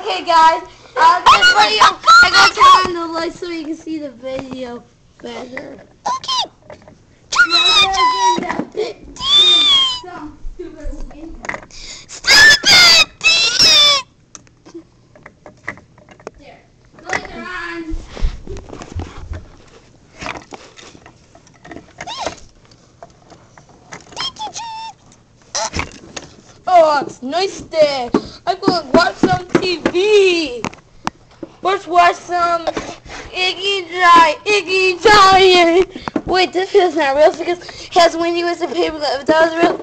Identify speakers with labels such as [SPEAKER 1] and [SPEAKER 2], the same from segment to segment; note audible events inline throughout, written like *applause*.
[SPEAKER 1] Okay, guys. Uh, this video, I gotta turn on the lights so you can see the video better.
[SPEAKER 2] Okay.
[SPEAKER 1] Turn.
[SPEAKER 3] Oh, nice day. I'm going to watch some TV. Let's watch some Iggy Giant. Iggy Giant. Wait, this is not real because has when he was in paper. If that was real,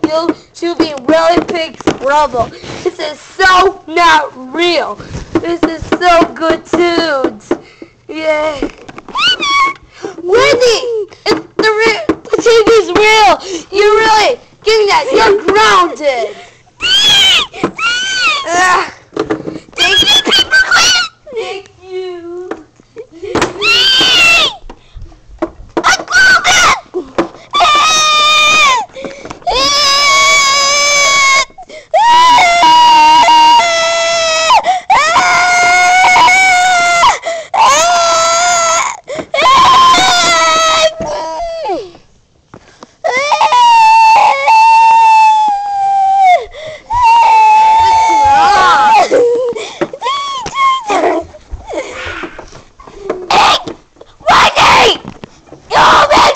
[SPEAKER 3] would be in really big trouble. This is so not real. This is so good tunes. Yeah. Wendy, it's the real. The TV's real. You're really me that. You're grounded.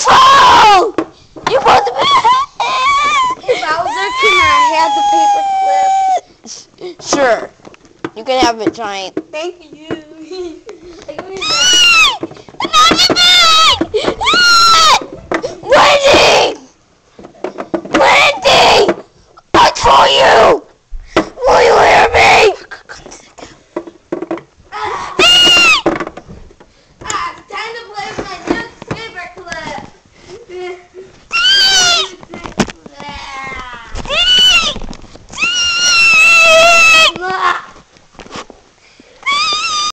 [SPEAKER 2] Maxwell! You put the
[SPEAKER 3] Bowser, can I have the paper clip?
[SPEAKER 2] Sure. You can have it, Giant.
[SPEAKER 3] Thank you. *laughs*